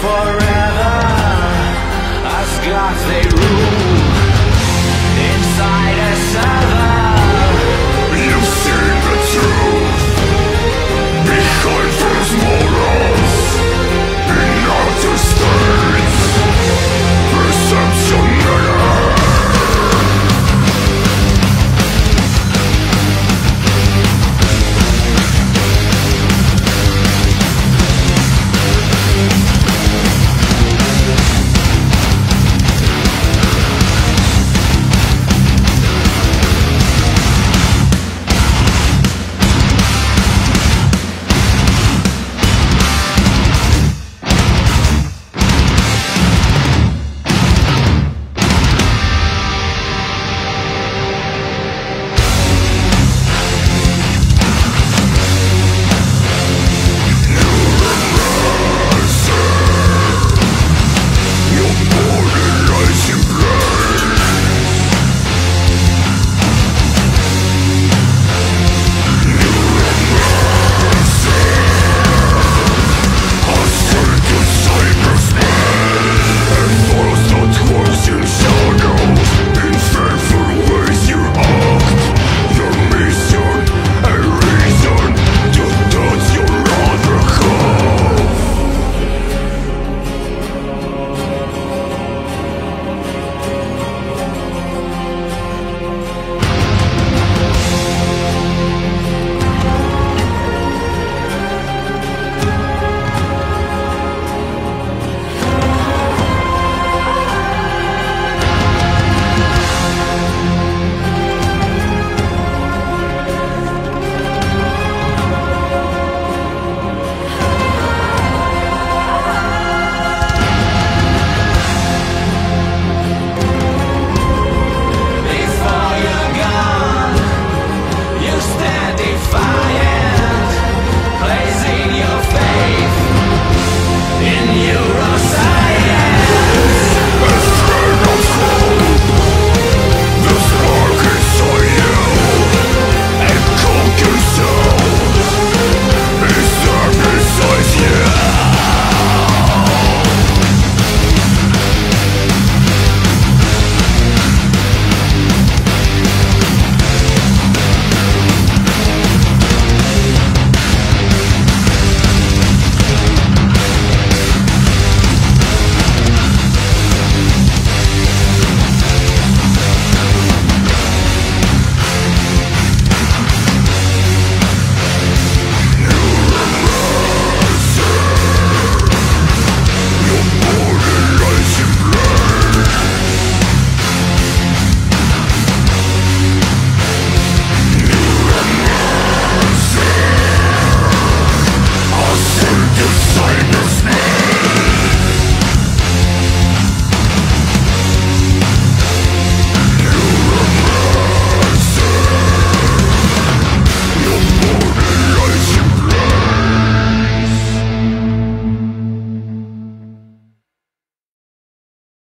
forever. As gods, they rule.